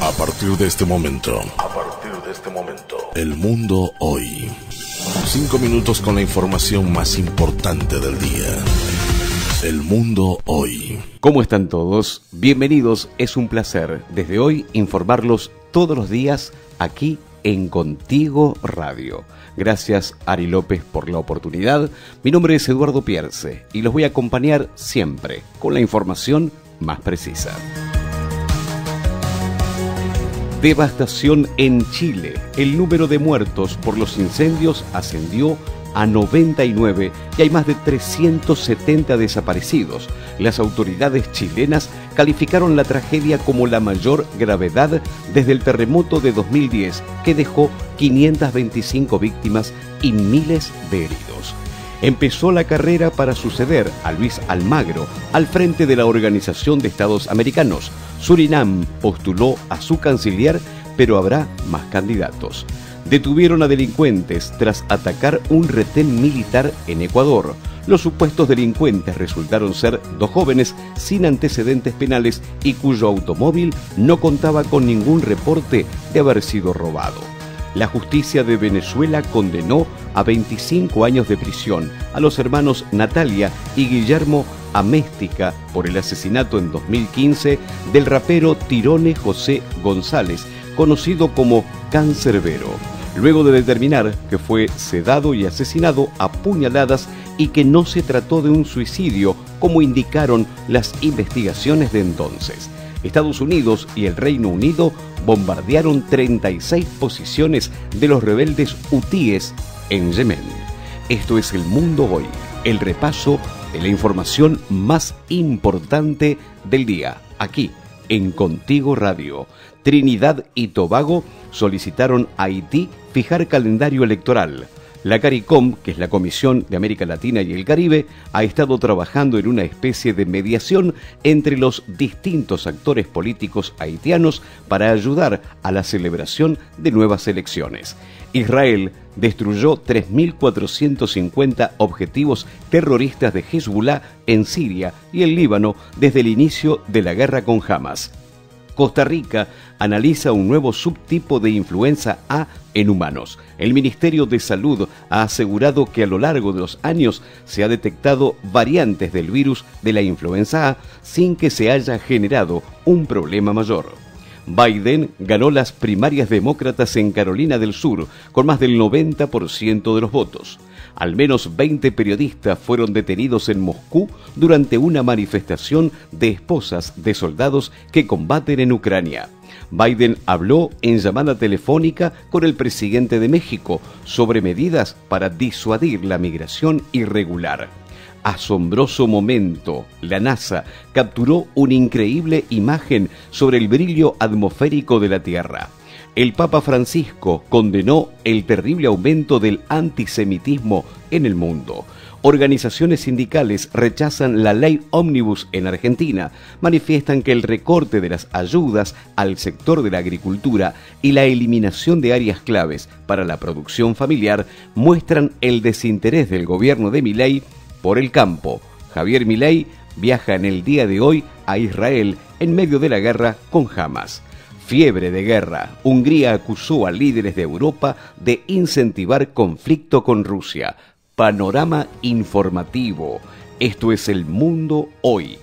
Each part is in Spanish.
A partir de este momento. A partir de este momento. El mundo hoy. Cinco minutos con la información más importante del día. El mundo hoy. ¿Cómo están todos? Bienvenidos, es un placer desde hoy informarlos todos los días aquí en Contigo Radio. Gracias Ari López por la oportunidad. Mi nombre es Eduardo Pierce y los voy a acompañar siempre con la información más precisa. Devastación en Chile. El número de muertos por los incendios ascendió a 99 y hay más de 370 desaparecidos. Las autoridades chilenas calificaron la tragedia como la mayor gravedad desde el terremoto de 2010, que dejó 525 víctimas y miles de heridos. Empezó la carrera para suceder a Luis Almagro al frente de la Organización de Estados Americanos. Surinam postuló a su canciller, pero habrá más candidatos detuvieron a delincuentes tras atacar un retén militar en Ecuador. Los supuestos delincuentes resultaron ser dos jóvenes sin antecedentes penales y cuyo automóvil no contaba con ningún reporte de haber sido robado. La justicia de Venezuela condenó a 25 años de prisión a los hermanos Natalia y Guillermo Améstica por el asesinato en 2015 del rapero Tirone José González, conocido como Cancerbero luego de determinar que fue sedado y asesinado a puñaladas y que no se trató de un suicidio como indicaron las investigaciones de entonces. Estados Unidos y el Reino Unido bombardearon 36 posiciones de los rebeldes hutíes en Yemen. Esto es El Mundo Hoy, el repaso de la información más importante del día, aquí en Contigo Radio. Trinidad y Tobago solicitaron a Haití fijar calendario electoral. La CARICOM, que es la Comisión de América Latina y el Caribe, ha estado trabajando en una especie de mediación entre los distintos actores políticos haitianos para ayudar a la celebración de nuevas elecciones. Israel destruyó 3.450 objetivos terroristas de Hezbollah en Siria y el Líbano desde el inicio de la guerra con Hamas. Costa Rica analiza un nuevo subtipo de influenza A en humanos. El Ministerio de Salud ha asegurado que a lo largo de los años se ha detectado variantes del virus de la influenza A sin que se haya generado un problema mayor. Biden ganó las primarias demócratas en Carolina del Sur con más del 90% de los votos. Al menos 20 periodistas fueron detenidos en Moscú durante una manifestación de esposas de soldados que combaten en Ucrania. Biden habló en llamada telefónica con el presidente de México sobre medidas para disuadir la migración irregular. Asombroso momento. La NASA capturó una increíble imagen sobre el brillo atmosférico de la Tierra el Papa Francisco condenó el terrible aumento del antisemitismo en el mundo. Organizaciones sindicales rechazan la ley ómnibus en Argentina, manifiestan que el recorte de las ayudas al sector de la agricultura y la eliminación de áreas claves para la producción familiar muestran el desinterés del gobierno de Milei por el campo. Javier Milei viaja en el día de hoy a Israel en medio de la guerra con Hamas. Fiebre de guerra. Hungría acusó a líderes de Europa de incentivar conflicto con Rusia. Panorama informativo. Esto es el mundo hoy.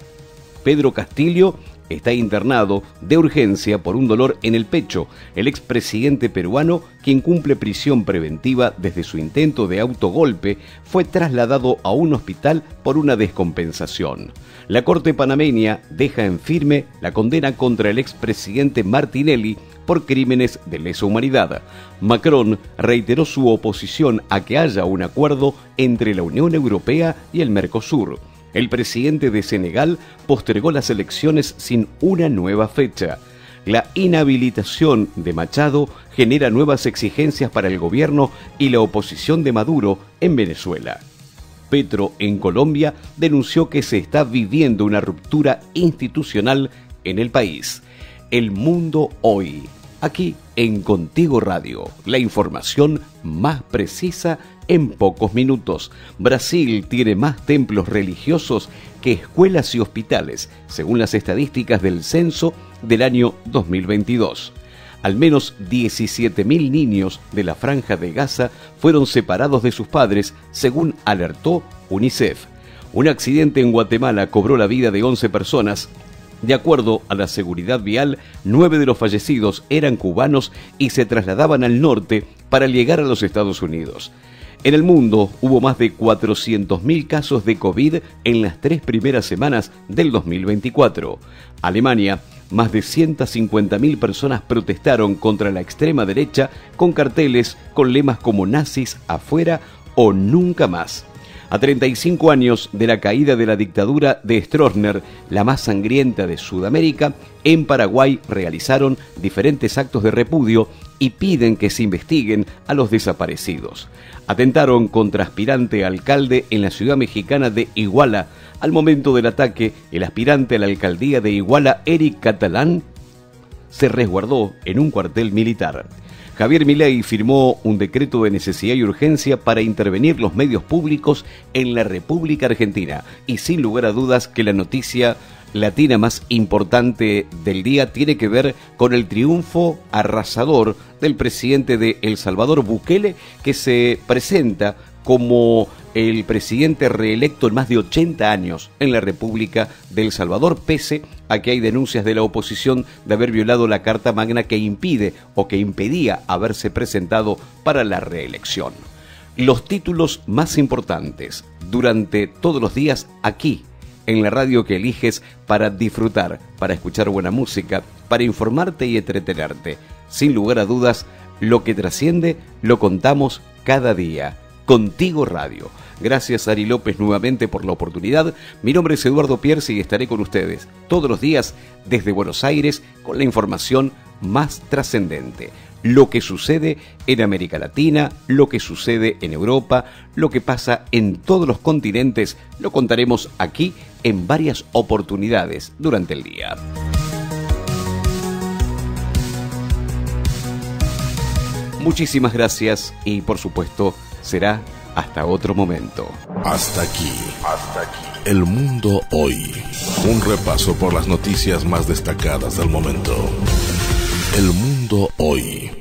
Pedro Castillo está internado de urgencia por un dolor en el pecho. El expresidente peruano, quien cumple prisión preventiva desde su intento de autogolpe, fue trasladado a un hospital por una descompensación. La Corte panameña deja en firme la condena contra el expresidente Martinelli por crímenes de lesa humanidad. Macron reiteró su oposición a que haya un acuerdo entre la Unión Europea y el Mercosur el presidente de Senegal postergó las elecciones sin una nueva fecha. La inhabilitación de Machado genera nuevas exigencias para el gobierno y la oposición de Maduro en Venezuela. Petro en Colombia denunció que se está viviendo una ruptura institucional en el país. El mundo hoy. Aquí en Contigo Radio, la información más precisa en pocos minutos. Brasil tiene más templos religiosos que escuelas y hospitales, según las estadísticas del censo del año 2022. Al menos 17.000 niños de la franja de Gaza fueron separados de sus padres, según alertó UNICEF. Un accidente en Guatemala cobró la vida de 11 personas. De acuerdo a la seguridad vial, nueve de los fallecidos eran cubanos y se trasladaban al norte para llegar a los Estados Unidos. En el mundo hubo más de 400.000 casos de COVID en las tres primeras semanas del 2024. Alemania más de 150.000 personas protestaron contra la extrema derecha con carteles con lemas como nazis afuera o nunca más. A 35 años de la caída de la dictadura de Stroessner, la más sangrienta de Sudamérica, en Paraguay realizaron diferentes actos de repudio y piden que se investiguen a los desaparecidos. Atentaron contra aspirante alcalde en la ciudad mexicana de Iguala. Al momento del ataque, el aspirante a la alcaldía de Iguala, Eric Catalán, se resguardó en un cuartel militar. Javier Milei firmó un decreto de necesidad y urgencia para intervenir los medios públicos en la República Argentina. Y sin lugar a dudas que la noticia latina más importante del día tiene que ver con el triunfo arrasador del presidente de El Salvador, Bukele, que se presenta como el presidente reelecto en más de 80 años en la República de Salvador, pese a que hay denuncias de la oposición de haber violado la Carta Magna que impide o que impedía haberse presentado para la reelección. Los títulos más importantes durante todos los días aquí en la radio que eliges para disfrutar, para escuchar buena música, para informarte y entretenerte. Sin lugar a dudas, lo que trasciende lo contamos cada día. Contigo Radio. Gracias Ari López nuevamente por la oportunidad. Mi nombre es Eduardo Pierce y estaré con ustedes todos los días desde Buenos Aires con la información más trascendente lo que sucede en América Latina, lo que sucede en Europa, lo que pasa en todos los continentes, lo contaremos aquí en varias oportunidades durante el día. Muchísimas gracias y por supuesto será hasta otro momento. Hasta aquí, hasta aquí. El mundo hoy. Un repaso por las noticias más destacadas del momento. El mundo hoy.